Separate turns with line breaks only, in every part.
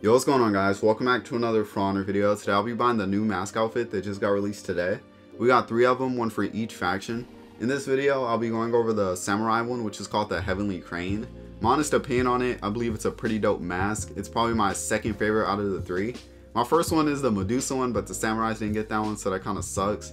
Yo, what's going on guys? Welcome back to another For Honor video. Today I'll be buying the new mask outfit that just got released today. We got three of them, one for each faction. In this video, I'll be going over the Samurai one, which is called the Heavenly Crane. My honest opinion on it, I believe it's a pretty dope mask. It's probably my second favorite out of the three. My first one is the Medusa one, but the Samurais didn't get that one, so that kind of sucks.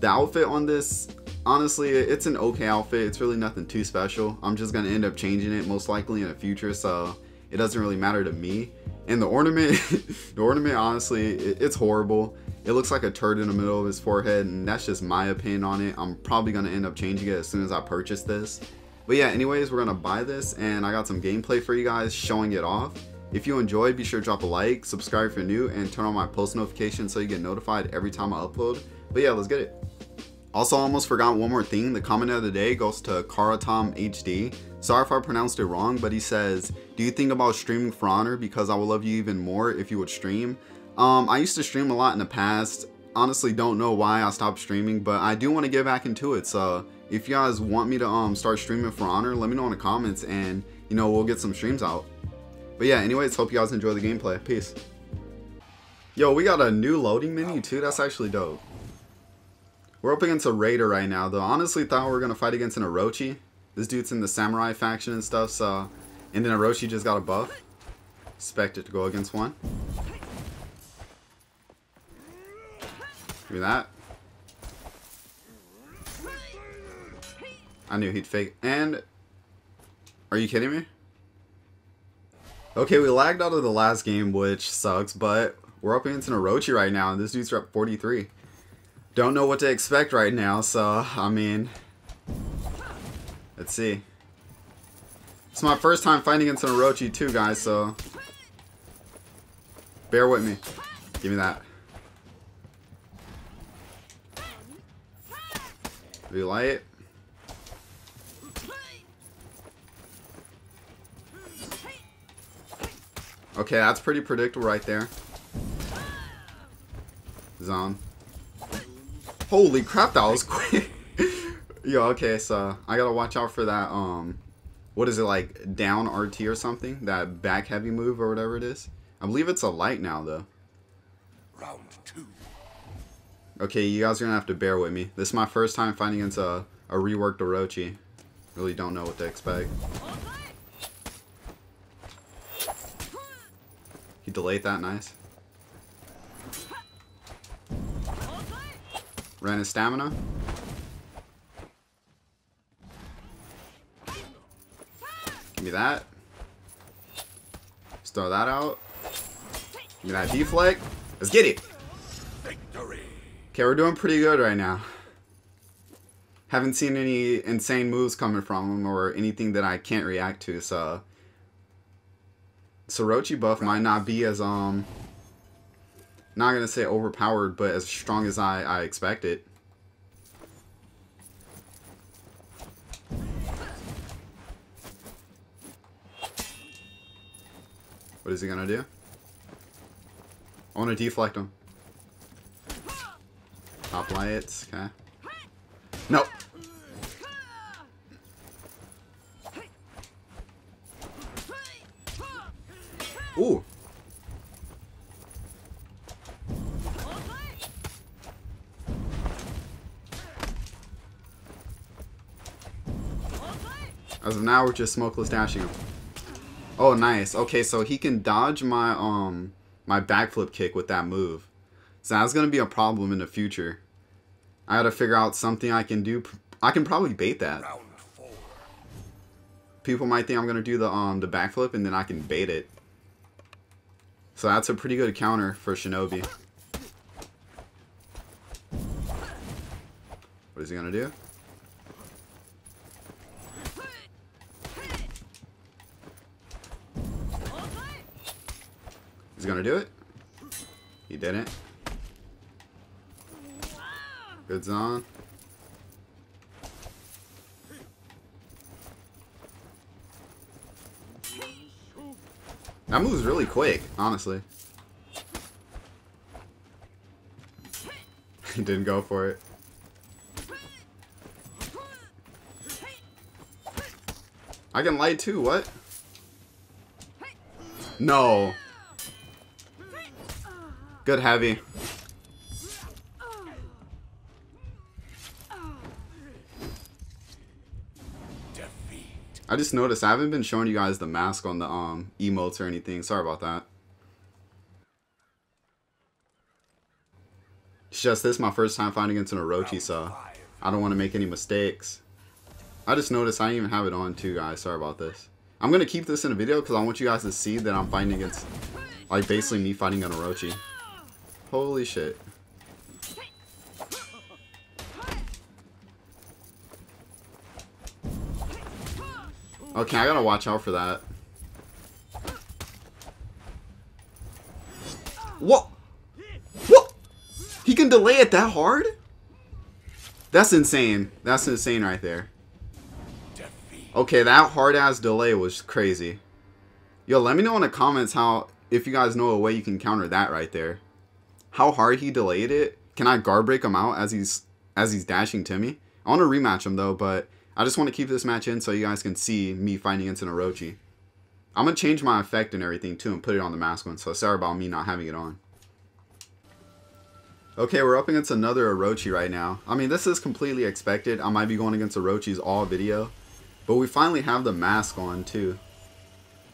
The outfit on this, honestly, it's an okay outfit. It's really nothing too special. I'm just going to end up changing it most likely in the future, so it doesn't really matter to me. And the ornament, the ornament, honestly, it, it's horrible. It looks like a turd in the middle of his forehead, and that's just my opinion on it. I'm probably going to end up changing it as soon as I purchase this. But yeah, anyways, we're going to buy this, and I got some gameplay for you guys showing it off. If you enjoyed, be sure to drop a like, subscribe if you're new, and turn on my post notifications so you get notified every time I upload. But yeah, let's get it. Also, almost forgot one more thing. The comment of the day goes to Karatom HD. Sorry if I pronounced it wrong, but he says, Do you think about streaming For Honor because I would love you even more if you would stream? Um, I used to stream a lot in the past. Honestly, don't know why I stopped streaming, but I do want to get back into it. So if you guys want me to um start streaming For Honor, let me know in the comments, and you know we'll get some streams out. But yeah, anyways, hope you guys enjoy the gameplay. Peace. Yo, we got a new loading menu too. That's actually dope. We're up against a Raider right now, though. Honestly, thought we were gonna fight against an Orochi. This dude's in the Samurai faction and stuff, so. And then Orochi just got a buff. Expect it to go against one. Give me that. I knew he'd fake. And. Are you kidding me? Okay, we lagged out of the last game, which sucks, but we're up against an Orochi right now, and this dude's at 43 don't know what to expect right now, so, I mean, let's see. It's my first time fighting against an Orochi too, guys, so bear with me. Give me that. Relight. Okay, that's pretty predictable right there. Zone. Holy crap, that was quick. Yo, okay, so I gotta watch out for that, um, what is it, like, down RT or something? That back heavy move or whatever it is? I believe it's a light now, though. Round two. Okay, you guys are gonna have to bear with me. This is my first time fighting against a, a reworked Orochi. Really don't know what to expect. He delayed that nice. Ran his stamina. Give me that. Let's throw that out. Give me that deflect. Let's get it. Okay, we're doing pretty good right now. Haven't seen any insane moves coming from him or anything that I can't react to, so... Sorochi buff might not be as, um not gonna say overpowered, but as strong as I, I expected. What is he gonna do? I wanna deflect him. Top lights, okay. Nope. Ooh. As of now, we're just smokeless dashing him. Oh, nice. Okay, so he can dodge my um my backflip kick with that move. So that's gonna be a problem in the future. I gotta figure out something I can do. I can probably bait that. People might think I'm gonna do the um the backflip and then I can bait it. So that's a pretty good counter for Shinobi. What is he gonna do? He's gonna do it. He didn't. Good zone. That move's really quick, honestly. he didn't go for it. I can light too, what? No. Good heavy. I just noticed I haven't been showing you guys the mask on the um emotes or anything. Sorry about that. It's just this is my first time fighting against an Orochi, so I don't want to make any mistakes. I just noticed I didn't even have it on too, guys. Sorry about this. I'm going to keep this in a video because I want you guys to see that I'm fighting against, like, basically me fighting an Orochi. Holy shit. Okay, I gotta watch out for that. What? What? He can delay it that hard? That's insane. That's insane right there. Okay, that hard-ass delay was crazy. Yo, let me know in the comments how, if you guys know a way you can counter that right there. How hard he delayed it. Can I guard break him out as he's as he's dashing to me? I want to rematch him though, but I just want to keep this match in so you guys can see me fighting against an Orochi. I'm going to change my effect and everything too and put it on the mask one, so sorry about me not having it on. Okay, we're up against another Orochi right now. I mean, this is completely expected. I might be going against Orochi's all video. But we finally have the mask on too.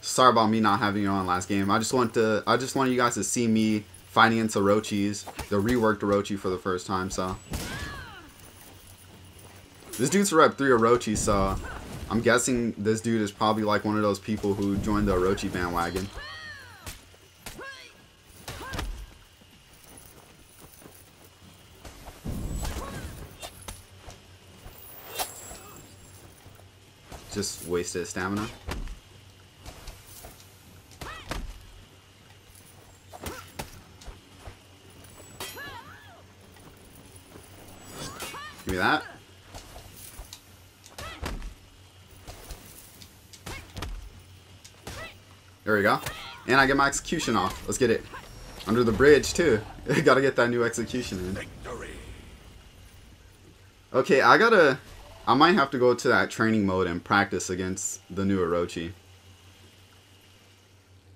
Sorry about me not having it on last game. I just want to I just want you guys to see me against Orochis. The reworked Orochi for the first time, so. This dude's rep 3 Orochi, so I'm guessing this dude is probably like one of those people who joined the Orochi bandwagon. Just wasted stamina. That. There we go. And I get my execution off. Let's get it. Under the bridge, too. gotta get that new execution in. Okay, I gotta... I might have to go to that training mode and practice against the new Orochi.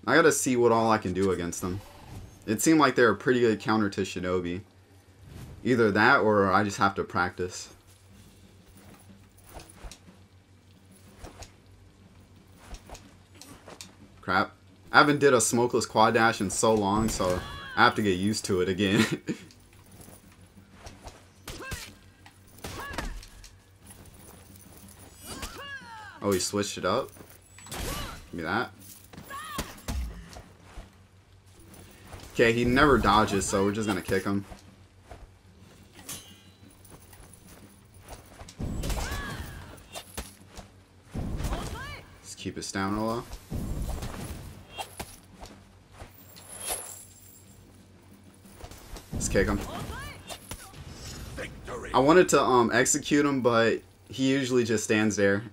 I gotta see what all I can do against them. It seemed like they're a pretty good counter to Shinobi. Either that or I just have to practice. Crap. I haven't did a smokeless quad dash in so long, so I have to get used to it again. oh, he switched it up? Give me that. Okay, he never dodges, so we're just gonna kick him. Keep his stamina low. Let's kick him. I wanted to um execute him, but he usually just stands there.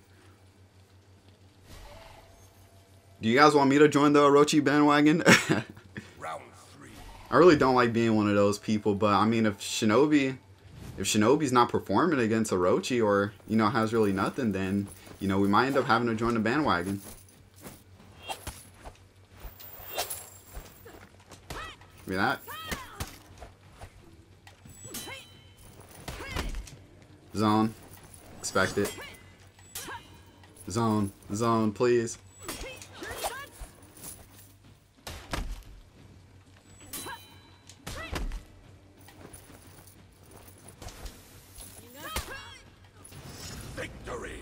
Do you guys want me to join the Orochi bandwagon? I really don't like being one of those people, but I mean, if Shinobi, if Shinobi's not performing against Orochi or, you know, has really nothing, then, you know, we might end up having to join the bandwagon. Give me that. Zone. Expect it. Zone. Zone, please.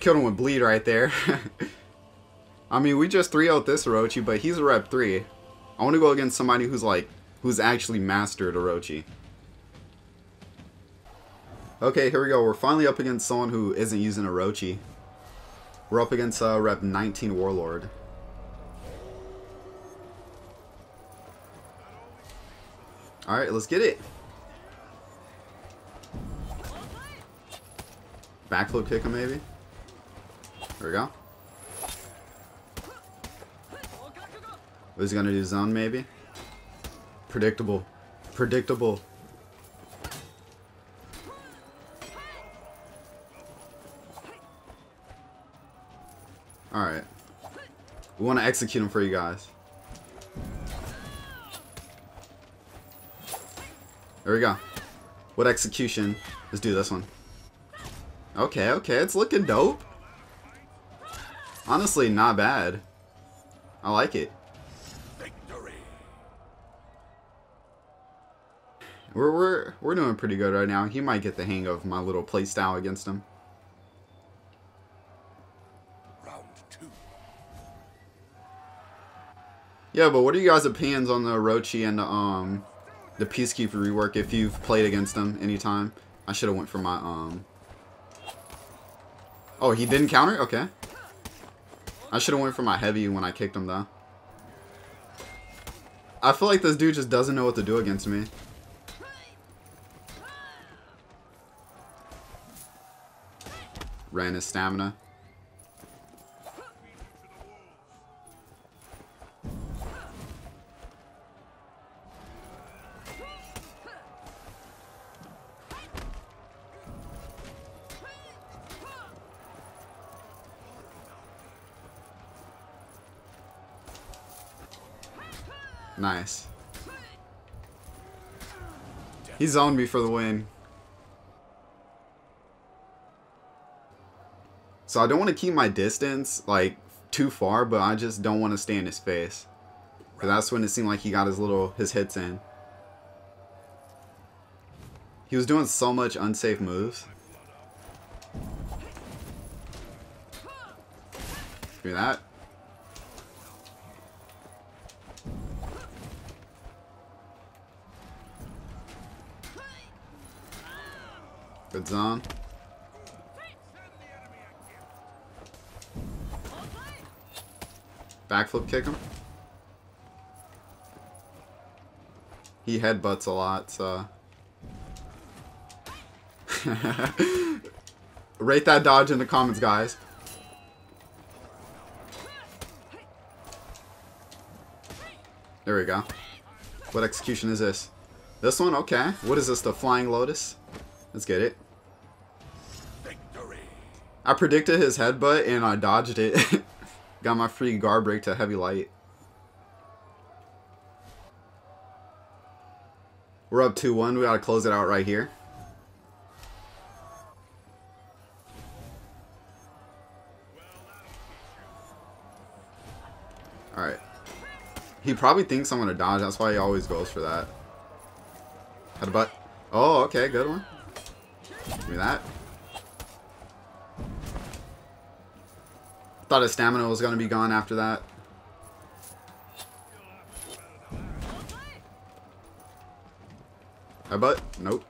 Killed him with bleed right there. I mean, we just 3 out this Orochi, but he's a rep 3. I want to go against somebody who's like, who's actually mastered Orochi. Okay, here we go. We're finally up against someone who isn't using Orochi. We're up against uh, Rep 19 Warlord. Alright, let's get it. Backflip kick him, maybe? There we go. He gonna do zone, maybe? Predictable. Predictable. Alright. We want to execute him for you guys. There we go. What execution? Let's do this one. Okay, okay, it's looking dope. Honestly, not bad. I like it.
Victory.
We're, we're, we're doing pretty good right now. He might get the hang of my little playstyle against him.
Round two.
Yeah, but what are you guys' opinions on the Orochi and the, um, the Peacekeeper rework if you've played against them anytime? I should have went for my, um... Oh, he didn't counter? Okay. I should have went for my heavy when I kicked him, though. I feel like this dude just doesn't know what to do against me. Ran his stamina. Nice. He zoned me for the win. So I don't want to keep my distance, like, too far, but I just don't want to stay in his face. Because that's when it seemed like he got his little, his hits in. He was doing so much unsafe moves. Do that. Backflip kick him. He headbutts a lot, so. Rate that dodge in the comments, guys. There we go. What execution is this? This one? Okay. What is this, the Flying Lotus? Let's get it.
Victory.
I predicted his headbutt and I dodged it. Got my free guard break to heavy light. We're up 2-1. We gotta close it out right here. Alright. He probably thinks I'm gonna dodge. That's why he always goes for that. Had a Headbutt. Oh, okay. Good one. Give me that. Thought his stamina was going to be gone after that. Headbutt? Nope.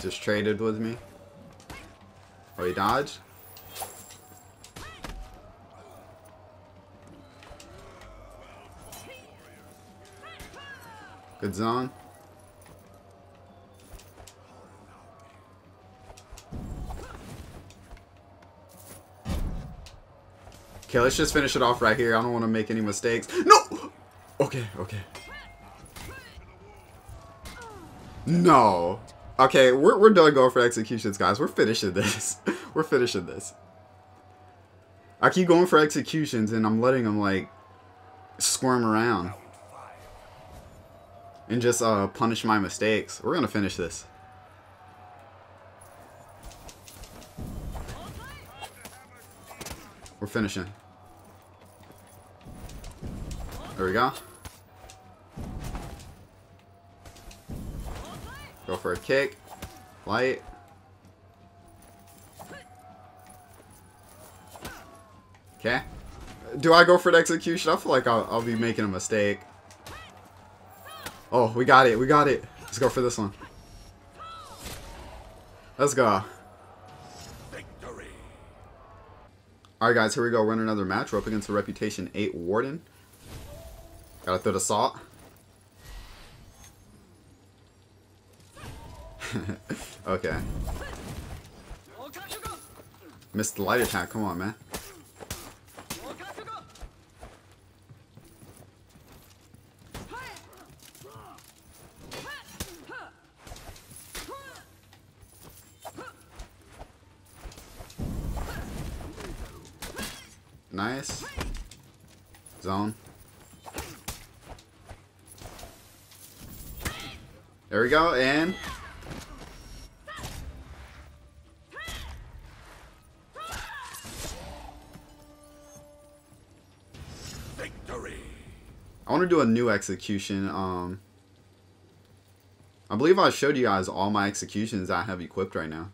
Just traded with me. Oh, he dodged? Good zone. Okay, let's just finish it off right here. I don't want to make any mistakes. No! Okay, okay. No. Okay, we're, we're done going for executions, guys. We're finishing this. we're finishing this. I keep going for executions, and I'm letting them, like, squirm around. And just uh, punish my mistakes. We're going to finish this. We're finishing. There we go. Go for a kick. Light. Okay. Do I go for an execution? I feel like I'll, I'll be making a mistake. Oh, we got it. We got it. Let's go for this one. Let's go. Alright guys, here we go. Run another match. We're up against the Reputation 8 Warden. Gotta throw the salt. okay. Missed the light attack. Come on, man. Nice. Zone. There we go, and
Victory.
I want to do a new execution. Um, I believe I showed you guys all my executions I have equipped right now,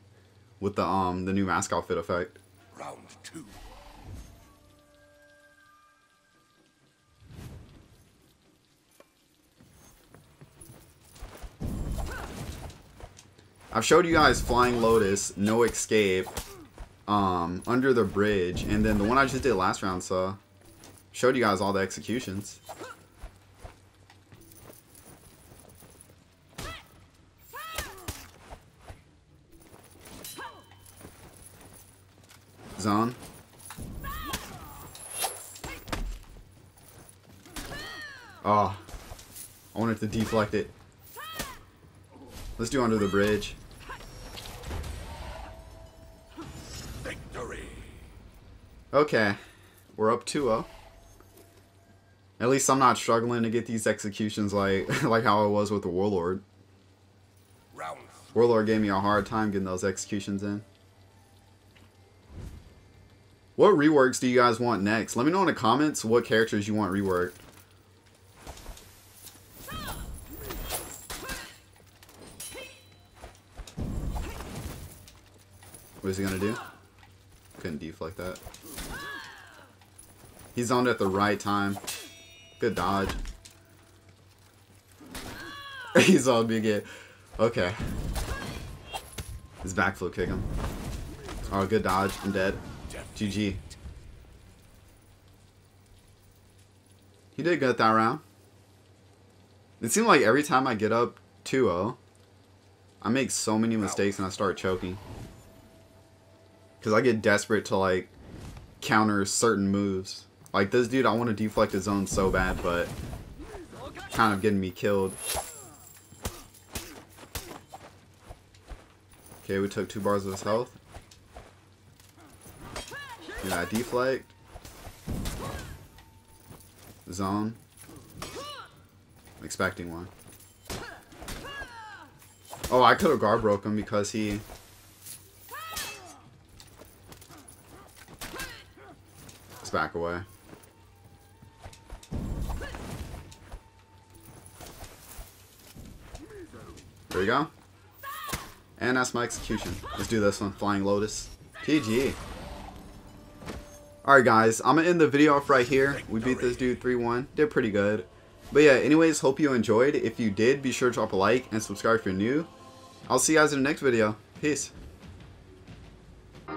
with the um the new mask outfit effect.
Round two.
I've showed you guys Flying Lotus, No Escape, um, Under the Bridge, and then the one I just did last round, so showed you guys all the executions. Zone. Oh, I wanted to deflect it. Let's do under the bridge.
Victory.
Okay, we're up 2-0. At least I'm not struggling to get these executions like like how I was with the Warlord.
Round
Warlord gave me a hard time getting those executions in. What reworks do you guys want next? Let me know in the comments what characters you want reworked. What is he gonna do? Couldn't deflect that. He's on it at the right time. Good dodge. He's on me again. Okay. His backflip kick him. Oh, good dodge. I'm dead. GG. He did good that round. It seemed like every time I get up 2-0, I make so many mistakes and I start choking. Because I get desperate to, like, counter certain moves. Like, this dude, I want to deflect his own so bad, but kind of getting me killed. Okay, we took two bars of his health. Yeah, I deflect. Zone. I'm expecting one. Oh, I could have guard broke him because he... Let's back away. There we go. And that's my execution. Let's do this one. Flying Lotus. PG. Alright guys, I'm going to end the video off right here. We beat this dude 3-1. Did pretty good. But yeah, anyways, hope you enjoyed. If you did, be sure to drop a like and subscribe if you're new. I'll see you guys in the next video. Peace.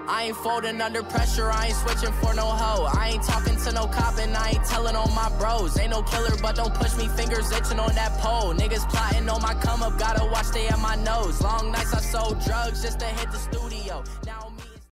I ain't folding under pressure, I ain't switching for no hoe. I ain't talking to no cop and I ain't telling on my bros. Ain't no killer, but don't push me, fingers itching on that pole. Niggas plotting on my come up, gotta watch they at my nose. Long nights I sold drugs just to hit the studio. Now I'm